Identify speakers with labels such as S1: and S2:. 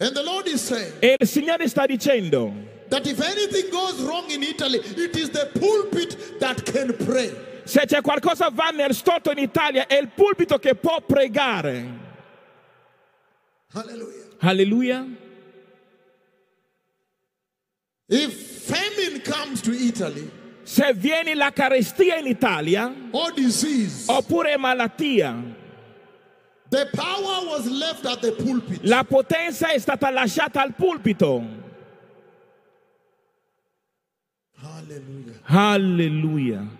S1: And the Lord is saying
S2: E il Signore sta dicendo
S1: that if anything goes wrong in Italy, it is the pulpit that can pray.
S2: se c'è qualcosa va nel storto in Italia è il pulpito che può pregare. Alleluia.
S1: If famine comes to Italy
S2: Se viene la carestia in Italia
S1: or disease,
S2: oppure malattia,
S1: the power was left at the pulpit.
S2: la potenza è stata lasciata al pulpito.
S1: Hallelujah.
S2: Alleluia.